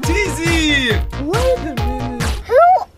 Frosky! Who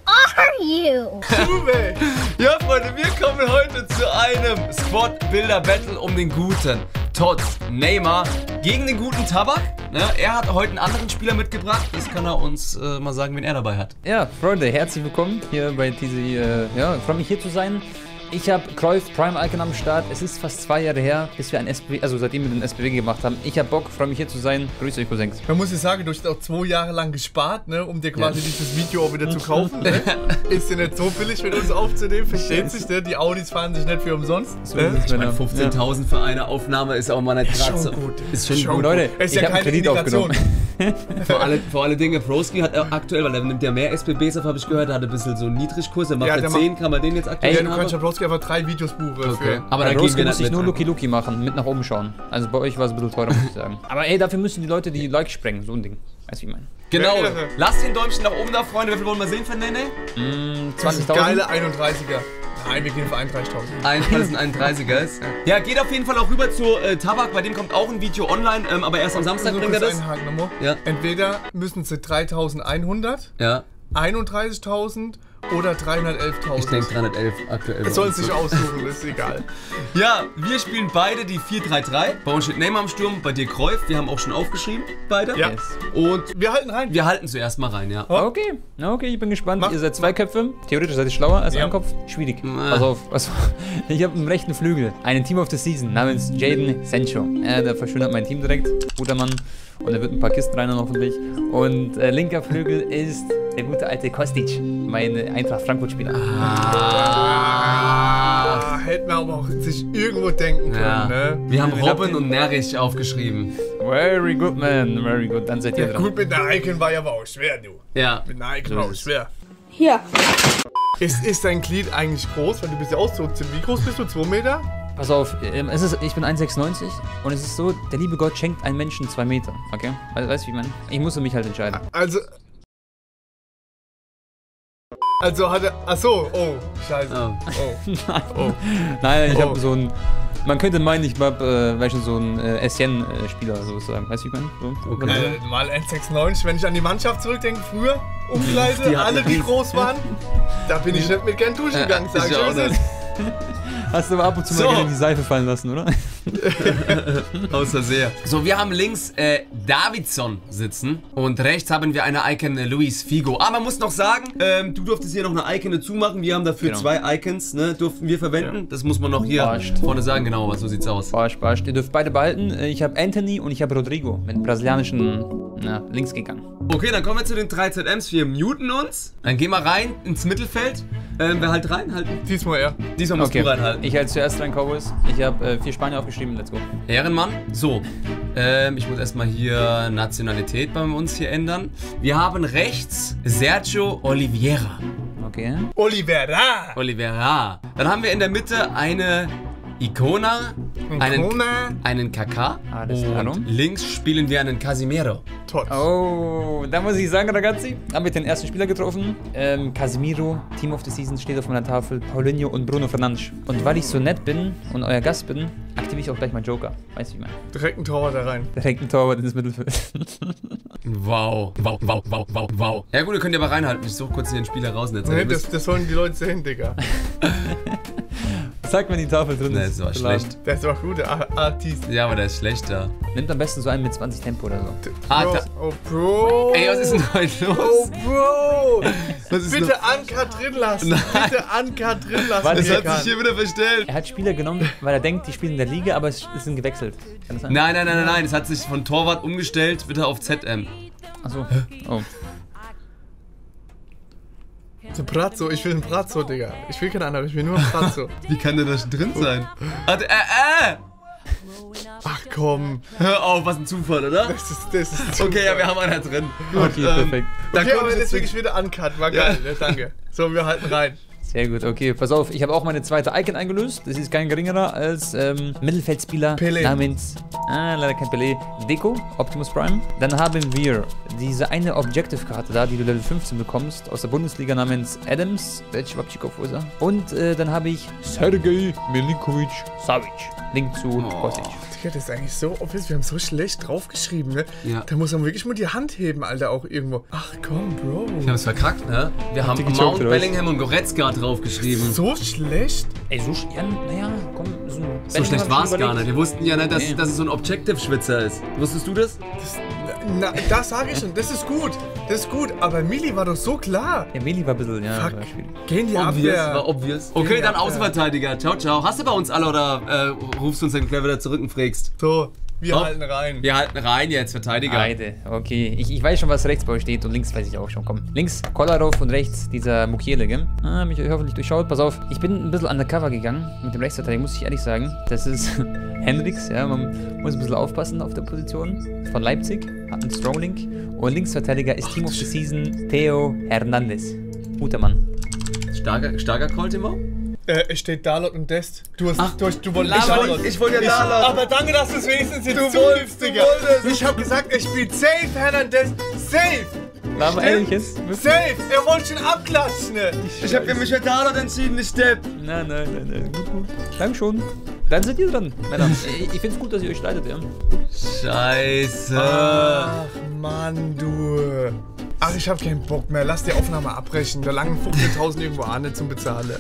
are you? Uwe. Ja, Freunde, wir kommen heute zu einem Squad-Bilder-Battle um den guten Tots Neymar gegen den guten Tabak. Ja, er hat heute einen anderen Spieler mitgebracht. Das kann er uns äh, mal sagen, wen er dabei hat. Ja, Freunde, herzlich willkommen hier bei TC. Äh, ja, ich freue mich hier zu sein. Ich habe Cruyff Prime Icon am Start. Es ist fast zwei Jahre her, bis wir ein SPW, also seitdem wir den SPW gemacht haben. Ich habe Bock, freue mich hier zu sein. Grüße euch, Cousins. Man muss ja sagen, du hast auch zwei Jahre lang gespart, ne, um dir quasi dieses Video auch wieder zu kaufen. Ne? Ist ja nicht so billig mit uns aufzunehmen, versteht sich, ne? Die Audis fahren sich nicht für umsonst. So ne? ist Ich meine, Männer. 15.000 für eine Aufnahme ist auch mal nicht Ist gerade schon gut. Ist schon, Schon gut. Leute, Ist ich ja habe Kredit Indikation. aufgenommen. Vor alle, vor alle Dinge, Broski hat aktuell, weil er nimmt ja mehr SPBs auf, habe ich gehört, er hat ein bisschen so einen Niedrigkurs. Er macht Ja, der 10, kann man den jetzt aktuell Ja, du kannst ja bloß einfach drei Videos buchen. Okay. Für. Aber da gehen Broski wir muss nicht ich nur mit. Lucky Lucky machen, mit nach oben schauen. Also bei euch war es ein bisschen teurer, muss ich sagen. Aber ey, dafür müssen die Leute die Likes sprengen, so ein Ding. Weißt du, wie ich meine? Genau. Lasst den Däumchen nach oben da, Freunde. Wie viel wollen wir sehen von Nene? Mm, Das ist 20.000. geile 31er. Nein, wir gehen für 31.000. Ein, weil es ein 31er ist. Ja, geht auf jeden Fall auch rüber zu äh, Tabak. Bei dem kommt auch ein Video online, ähm, aber erst am Samstag So bringt er das. einhaken. Ja. Entweder müssen sie 3100, Ja, 31.000 oder 311.000. ich denke 311 aktuell. Das sollen sie sich aussuchen, ist egal. Ja, wir spielen beide die 4-3-3. Bei uns steht Neymar am Sturm, bei dir Kreuf. Wir haben auch schon aufgeschrieben, beide. Ja. Yes. Und Wir halten rein. wir halten zuerst mal rein, ja. Okay, na okay, ich bin gespannt. Mach- Ihr seid zwei Köpfe. Theoretisch seid ihr schlauer als Ja. ein Kopf. Schwierig. Na. Pass auf. Pass auf. Ich habe im rechten Flügel einen Team of the Season namens Jaden Sancho. Äh, der verschönert mein Team direkt. Guter Mann. Und er wird ein paar Kisten rein hoffentlich. Und äh, linker Flügel ist der gute alte Kostic. Mein Eintracht Frankfurt-Spieler. Ah, hätten wir aber auch sich irgendwo denken können, Ja. ne? Wir haben Robin und Nerich aufgeschrieben. Very good, man. Very good. Dann seid ihr Ja, dran. gut, mit der Icon war ja aber auch schwer, du. Ja. Mit einer Icon war auch schwer. Hier. Ist, ist dein Glied eigentlich groß? Weil du bist ja auch so. Wie groß bist du? 2 Meter? Pass auf, ähm, es ist, ich bin 1,96 und es ist so, der liebe Gott schenkt einem Menschen zwei Meter. Okay? We weißt du, wie man? Ich musste mich halt entscheiden. Also. Also hat er. Achso, oh, scheiße. Oh. Oh. Oh. Nein, ich Oh. habe so ein. Man könnte meinen, ich hab, äh, weißt du, so ein äh, Essien-Spieler sozusagen. Weißt du, wie ich meine? So, Okay. Äh, mal 1,96. Wenn ich an die Mannschaft zurückdenke, früher, Umkleide, Die alle, die groß waren, da bin ich nicht mit gern duschen gegangen, sag ich ich Hast du aber ab und zu So. mal gerne die Seife fallen lassen, oder? Außer sehr. So, wir haben links äh, Davidson sitzen und rechts haben wir eine Icon äh, Luis Figo. Aber man muss noch sagen, ähm, du durftest hier noch eine Icon dazu machen. Wir haben dafür Genau. zwei Icons, ne, durften wir verwenden. Das muss man noch hier Passt. vorne sagen, genau, aber so sieht's aus. Passt, passt. Ihr dürft beide behalten. Äh, Ich habe Anthony und ich habe Rodrigo mit brasilianischen na, links gegangen. Okay, dann kommen wir zu den 3 ZMs. Wir muten uns. Dann gehen wir rein ins Mittelfeld. Ähm, wer halt reinhalten? Diesmal er. Diesmal musst Okay, du reinhalten. ich halte zuerst rein Cowboys. Ich habe äh, vier Spanier aufgeschrieben. Let's go. Ehrenmann. So, ähm, ich muss erstmal hier Nationalität bei uns hier ändern. Wir haben rechts Sergio Oliveira. Okay. Olivera. Oliveira. Dann haben wir in der Mitte eine Icona, einen, einen Kaká Alles und klar. links spielen wir einen Casimiro. Tot. Oh, da muss ich sagen, ragazzi, haben wir den ersten Spieler getroffen. Ähm, Casemiro, Team of the Season steht auf meiner Tafel. Paulinho und Bruno Fernandes. Und weil ich so nett bin und euer Gast bin, aktiviere ich auch gleich meinen Joker. Weißt du, wie ich meine? Direkt ein Torwart da rein. Direkt ein Torwart ins Mittelfeld. Wow, wow, wow, wow, wow, wow. Ja gut, ihr könnt ihr aber reinhalten. Ich suche kurz hier den Spieler raus. Nee, das, das sollen die Leute sehen, Digga. Sag, wenn die Tafel drin Nee, ist. das war schlecht. Das war gut, der Ar- Artist. Ja, aber der ist schlechter. Nimmt am besten so einen mit 20 Tempo oder so. Ah, Bro, oh, Bro. ey, was ist denn heute Oh, los? Bro. Was ist Bitte Anker drin lassen. Nein. Bitte Anker drin lassen. Es wer hat kann. sich hier wieder verstellt. Er hat Spieler genommen, weil er denkt, die spielen in der Liga, aber es sind gewechselt. Kann das sein? Nein, nein, nein, nein, nein. Es hat sich von Torwart umgestellt, bitte auf ZM. Achso. Oh. So Brazzo, ich will einen Brazzo, Digga. Ich will keinen anderen, ich will nur einen Brazzo. Wie kann denn da schon drin sein? Warte, äh, äh! Ach komm. Hör auf, was ein Zufall, oder? Das ist, das ist Okay, ja, wir haben einer drin. Gut, Okay, perfekt. Da Okay, konnte aber ich jetzt deswegen ich wieder uncut. War geil, ne? danke. So, wir halten rein. Sehr gut, okay, pass auf, ich habe auch meine zweite Icon eingelöst. Das ist kein geringerer als ähm, Mittelfeldspieler Pelé. namens, ah, leider kein Pelé, Deco, Optimus Prime. Dann haben wir diese eine Objective-Karte da, die du Level 15 bekommst, aus der Bundesliga namens Adams, der Schwabchikov, wo ist er? Und äh, dann habe ich Sergej Milinkovic Savic. Link zu Kostic. Digga, das ist eigentlich so obvious. Wir haben so schlecht draufgeschrieben, ne? Ja. Da muss man wirklich mal die Hand heben, Alter, auch irgendwo. Ach komm, Bro. Wir haben es verkackt, ne? Wir haben Mount? Bellingham und Goretzka draufgeschrieben. So schlecht? Ey, so, sch- ja, naja, komm, so, So schlecht war es gar nicht. Wir wussten ja nicht, dass, Nee. dass es so ein Objective-Schwitzer ist. Wusstest du das? Das, na, das sage ich schon. Das ist gut. Das ist gut. Aber Mili war doch so klar. Ja, Meli war ein bisschen, ja, Fuck. Gehen die Obvious, Abwehr. war obvious. Okay, Ja, dann. Außenverteidiger. Ciao, ciao. Hast du bei uns alle oder äh, rufst du uns dann gleich wieder zurück und fragst? So, wir Hopp. halten rein. Wir halten rein jetzt, Verteidiger. Beide, okay. Ich, ich weiß schon, was rechts bei euch steht und links weiß ich auch schon. Komm. Links Kolarov und rechts dieser Mukiele, gell? Ah, hab ich hoffentlich durchschaut. Pass auf, ich bin ein bisschen undercover gegangen mit dem Rechtsverteidiger, muss ich ehrlich sagen. Das ist Hendrix, ja. Man muss ein bisschen aufpassen auf der Position. Von Leipzig, hat einen Strong Link. Und Linksverteidiger ist Team of the Season Theo Hernandez. Guter Mann. Starker, starker Call, Timo? Äh, es steht Dalot und Dest. Du hast, Ach, du, hast, du wolltest Lama, Dalot. ich wollte ja Dalot. Aber danke, dass du es wenigstens jetzt Du wolltest, du Digga. wolltest. Ich hab gesagt, er spielt safe, Hernandez. Safe. Lama, Stimmt. ehrlich jetzt? Safe. Er wollte schon abklatschen. ne? Ich habe mich für Dalot entschieden, nicht Depp. Nein, nein, nein, nein. Gut, gut. Danke schon. Dann seid ihr dran, Männer. Ich, ich find's gut, dass ihr euch streitet, ja. Scheiße. Ach, Mann, du. Ach, ich hab keinen Bock mehr. Lass die Aufnahme abbrechen. Da langen 15.000 irgendwo an nicht zum Bezahlen.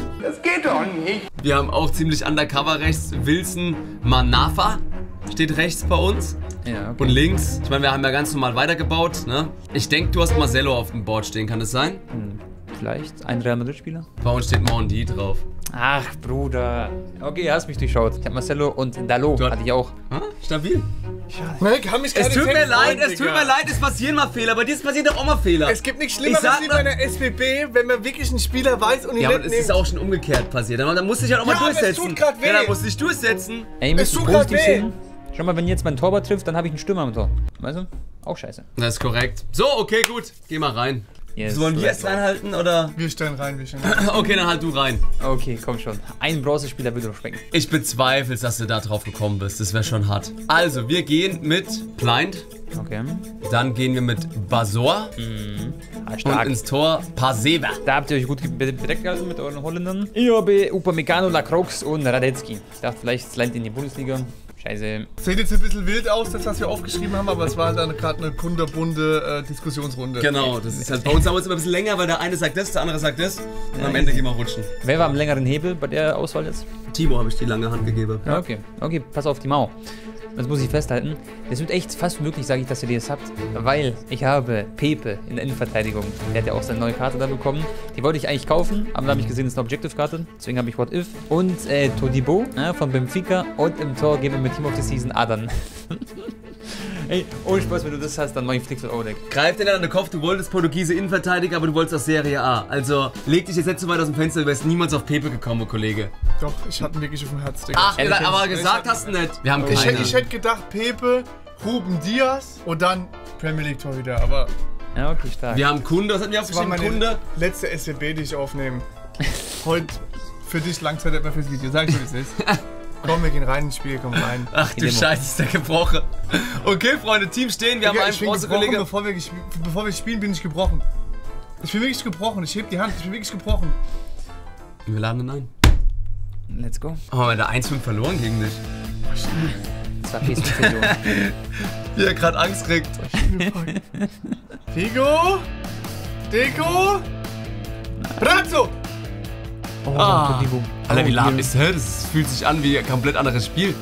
Wir haben auch ziemlich undercover rechts Wilson Manafa. Steht rechts bei uns. Ja, okay. Und links, ich meine, wir haben ja ganz normal weitergebaut, ne? Ich denke, du hast Marcelo auf dem Board stehen, kann das sein? Hm, Vielleicht ein Real Madrid-Spieler? Bei uns steht Mondi drauf. Ach, Bruder. Okay, hast mich durchschaut. Ich hab Marcelo und Dalo Du- hatte ich auch. Hm? Stabil. Ne, kann mich Es tut mir leid, es tut mir leid, es passieren mal Fehler. Bei dir passieren doch auch mal Fehler. Es gibt nichts Ich Schlimmeres sag wie bei einer SPB, wenn man wirklich einen Spieler weiß und ihn ja, aber es ist auch schon umgekehrt passiert. Dann, dann musst du dich halt auch mal Ja, aber es durchsetzen. tut grad weh. Ja, dann musst du dich durchsetzen. Ey, müsst tut grad weh. sehen. Schau mal, wenn jetzt mein Torwart trifft, dann habe ich einen Stürmer am Tor. Weißt du? Auch scheiße. Das ist korrekt. So, okay, gut. Geh mal rein. Yes. Sollen wir erst reinhalten oder? Wir stellen rein, wir stellen rein. Okay, dann halt du rein. Okay, komm schon. Ein Bronzespieler würde doch schmecken. Ich bezweifle, dass du da drauf gekommen bist. Das wäre schon hart. Also, wir gehen mit Blind. Okay. Dann gehen wir mit Basor. Ah, Und stark. ins Tor Paseva. Da habt ihr euch gut be- bedeckt gehalten mit euren Holländern. Ich habe Upamecano, Lacroix und Radetzky. Ich dachte, vielleicht slidet in die Bundesliga. Scheiße. Sieht jetzt ein bisschen wild aus, das was wir aufgeschrieben haben, aber es war halt dann gerade eine kunderbunde äh, Diskussionsrunde. Genau, das ist halt bei uns dauert es immer ein bisschen länger, weil der eine sagt das, der andere sagt das. Und am Ende gehen wir rutschen. Wer war am längeren Hebel bei der Auswahl jetzt? Timo habe ich die lange Hand gegeben. Ja, okay. Okay, pass auf die Mau. Das muss ich festhalten. Es wird echt fast möglich, sage ich, dass ihr das habt, weil ich habe Pepe in der Innenverteidigung. Der hat ja auch seine neue Karte da bekommen. Die wollte ich eigentlich kaufen, aber da habe ich gesehen, das ist eine Objective-Karte. Deswegen habe ich What If. Und äh, Todibo ja, von Benfica. Und im Tor geben wir mit Team of the Season Adan. Ey, ohne Spaß, wenn du das hast, dann mach ich Flick für Oleg. Greif dir dann an den Kopf, du wolltest Portugiese Innenverteidiger, aber du wolltest aus Serie A. Also leg dich jetzt nicht so weit aus dem Fenster, du wärst niemals auf Pepe gekommen, Kollege. Doch, ich hatte ihn wirklich auf dem Herz, Digga. Ach, Ehrlich aber gesagt hast du nicht. Wir haben ich, hätte, keine. ich hätte gedacht, Pepe, Ruben Diaz und dann Premier League Tor wieder, aber Ja, okay, stark. Wir haben Kunde, was hatten wir aufgeschrieben? meine Kunde? letzte SWB, die ich aufnehme. Heute für dich Langzeit etwa fürs Video. Sag ich dir, wie es ist. Komm, wir gehen rein ins Spiel, komm rein. Ach du. Scheiße, ist der gebrochen. Okay, Freunde, Team stehen, wir haben Digga, einen bin gebrochen, Bronzekollege. bevor wir, bevor wir spielen, bin ich gebrochen. Ich bin wirklich gebrochen, ich heb die Hand, ich bin wirklich gebrochen. Wir laden ihn ein. Let's go. Oh, wir haben da 1-5 verloren gegen dich. Das war PS-Version. Wie er gerade Angst kriegt. Figo! Deko! Brazzo! Oh, Ah. Todibo. Alter, wie Oh, lahm ist das? Das fühlt sich an wie ein komplett anderes Spiel.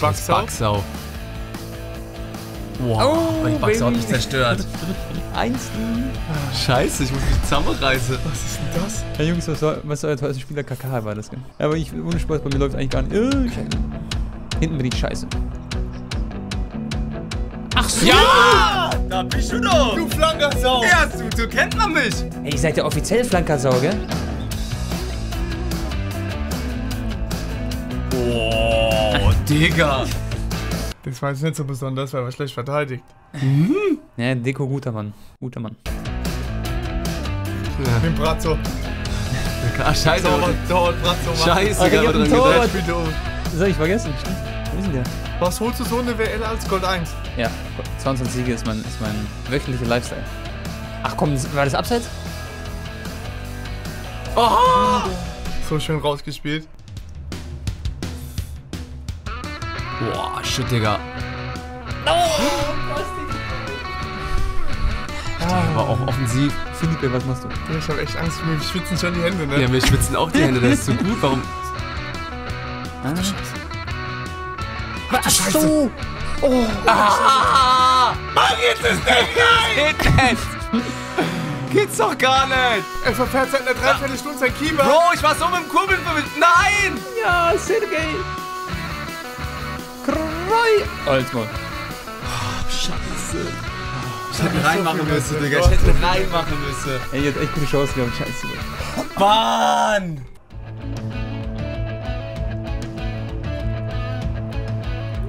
Backsau. Backsau. Wow, Oh, aber die Backsau hat mich zerstört. Eins. Scheiße, ich muss mich zusammenreißen. Was ist denn das? Ja, Jungs, was war, was war der teuerste Spieler? KK war das? Ja, aber ich, ohne Spaß, bei mir läuft eigentlich gar nicht. Äh. Hinten bin ich scheiße. Ach so! Ja! Da bist du doch! Du Flankersau! Ja, du, du kennt man mich! Ey, ihr seid ja offiziell Flankersau, gell? Oh, Digga! Das war jetzt nicht so besonders, weil wir schlecht verteidigt. Ja, Deko, guter Mann. Guter Mann. Mit dem Brazzo. Ach, scheiße. Torwart, Torwart, Brazzo. Mann. Scheiße, Okay, ich hab einen Torwart. Das hab ich vergessen, stimmt. Wo ist denn der? Was holst du so eine WL als Gold 1? Ja, 22 Siege ist mein, ist mein wöchentlicher Lifestyle. Ach komm, war das abseits? So schön rausgespielt. Boah, shit, Digga. Aber auch offensiv. Philippe, was machst du? Ich habe echt Angst, mir schwitzen schon die Hände, ne? Ja, mir schwitzen auch die Hände, das ist so gut. Warum? Ah. Ach du Scheiße. Ah! Mann, jetzt ist der geil! Geht nicht! Geht's doch gar nicht! Er verfährt seit einer Dreiviertelstunde sein Keeper. Bro, ich war so mit dem Kurbeln verwischt. Nein! Ja, Sergej! Kroi! Als Mann. Scheiße. Ich hätte ihn reinmachen müssen, Digga. Ich hätte reinmachen müssen. Ey, ihr habt echt gute Chance gehabt, scheiße. Mann!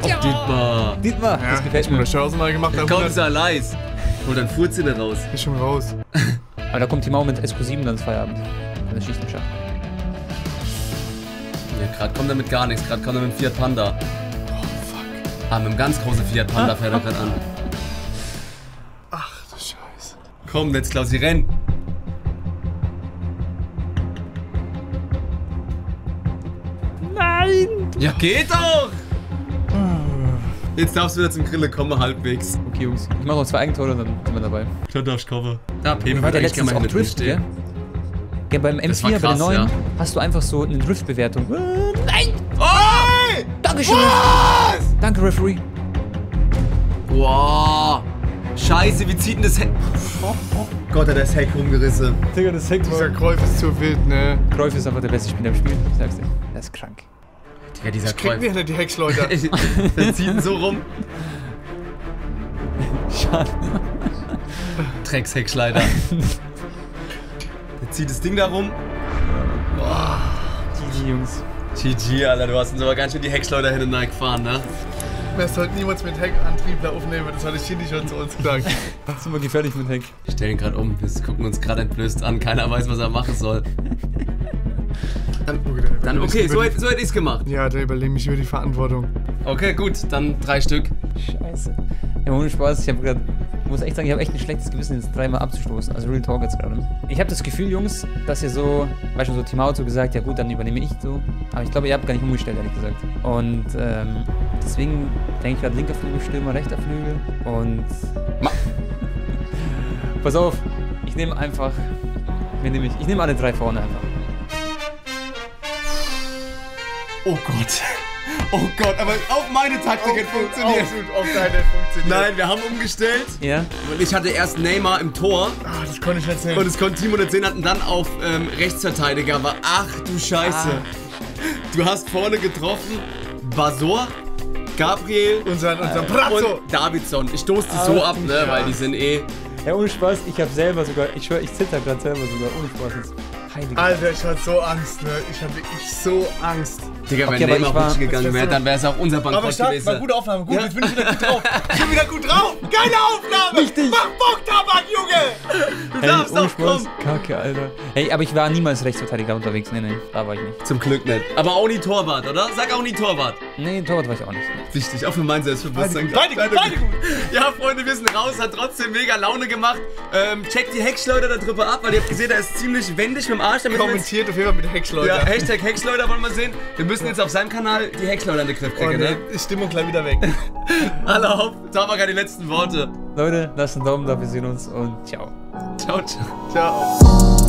Auf Dietmar. Dietmar, Ja, das gefällt ich mir das Chance mal gemacht. Kaum ist er leis. Hol dein Furzinne raus. Ist schon raus. Aber da kommt Timau mit SQ7 dann ins Feierabend. Dann ist Schicht im Schacht. Ja, gerade kommt er mit gar nichts. Gerade kommt er mit dem Fiat Panda. Oh, fuck. Ah, mit einem ganz großen Fiat Panda fährt er gerade an. Ach du Scheiße. Komm, jetzt Klausi, renn. Nein! Ja, geht doch! Jetzt darfst du wieder zum Grille kommen, halbwegs. Okay, Jungs. Ich mach noch zwei Eigentore und dann sind wir dabei. Klar darfst du kommen. Ja, Pepe War der letztens gerne auch Drift, gell? Ja, beim Das war M4, bei krass, den neuen, ja. hast du einfach so eine Drift-Bewertung. Äh, Nein! Oh! Dankeschön! Danke, Referee. Boah! Scheiße, wie zieht denn das Heck? Gott, hat das Heck rumgerissen. Digga, das Heck Dieser Kreuz ist zu wild, ne? Kreuf ist einfach der beste Spieler im Spiel. Ich sag's dir. Der ist krank. Digga, dieser Kriegt Kreuz. nicht hinter die Heckschleuder. Der zieht ihn so rum. Schade. Drecksheckschleider. Der zieht das Ding da rum. GG, Jungs. GG, Alter, du hast uns aber ganz schön die Heckschleuder hin und her gefahren, ne? Wir sollten niemals mit Heckantrieb da aufnehmen, das hat der Shindy schon zu uns gesagt. Das ist immer gefährlich mit Heck. Wir stellen gerade um, wir gucken uns gerade entblößt an, keiner weiß, was er machen soll. Dann, dann okay, so, hätte- so hätte ich's gemacht. Ja, da übernehme ich über die Verantwortung. Okay, gut, dann drei Stück. Scheiße. Ja, ohne Spaß, ich habe gerade, muss echt sagen, ich habe echt ein schlechtes Gewissen, jetzt dreimal abzustoßen. Also Real Talk jetzt gerade. Ich habe das Gefühl, Jungs, dass ihr so, weißt du, so Team Auto gesagt, ja gut, dann übernehme ich so. Aber ich glaube, ihr habt gar nicht umgestellt, ehrlich gesagt. Und ähm, deswegen denke ich gerade linker Flügel, Stürmer, rechter Flügel. Und. Ma- Pass auf, ich nehme einfach. Wen nehme ich? Ich nehme alle drei vorne einfach. Oh Gott. Oh Gott, aber auch meine Taktik hat funktioniert. Absolut auf deine funktioniert. Nein, wir haben umgestellt. Ja? Und ich hatte erst Neymar im Tor. Ah, das konnte ich nicht sehen. Und es konnte Timo nicht sehen, hatten dann auf ähm, Rechtsverteidiger. Aber ach du Scheiße. Du hast vorne getroffen Basor, Gabriel unseren, unseren Brazzo. und Davidson. Ich stoße die so Ach ab, ne, weil die sind eh. Ja, ohne Spaß, ich habe selber sogar, ich schwör, ich zitter gerade selber sogar, ohne Spaß jetzt. Heilige Alter, ich hatte so Angst, ne? Ich hatte wirklich so Angst. Digga, wenn Okay, aber Neymar gegangen wäre, dann wäre es auch unser Aber Bankrott stark, war gewesen. gute Aufnahme. Gut, Ja. jetzt bin ich wieder gut drauf. Ich bin wieder gut drauf. Geile Aufnahme. Richtig. Mach Bock, Tabak, Junge. Du Hey, darfst auch kommen. Kacke, Alter. Hey, aber ich war niemals Rechtsverteidiger unterwegs. Nee, nee, da war ich nicht. Zum Glück nicht. Aber auch nie Torwart, oder? Sag auch nie Torwart. Nee, Torwart war ich auch nicht. Wichtig, auch für mein Selbstbewusstsein. Beide gut, beide gut. Ja, Freunde, wir sind raus, hat trotzdem mega Laune gemacht. Ähm, checkt die Heckschleuder da drüber ab, weil ihr habt gesehen, er ist ziemlich wendig mit dem Arsch. Kommentiert auf jeden Fall mit Heckschleuder. ja, Hashtag Heckschleuder wollen wir sehen. Wir müssen jetzt auf seinem Kanal die Heckschleuder in den Griff Oh, kriegen, ne? ne? Ist Stimmung gleich wieder weg. Alle auf, Tabaka die letzten Worte. Leute, lasst einen Daumen da, wir sehen uns und ciao. Ciao, ciao. Ciao.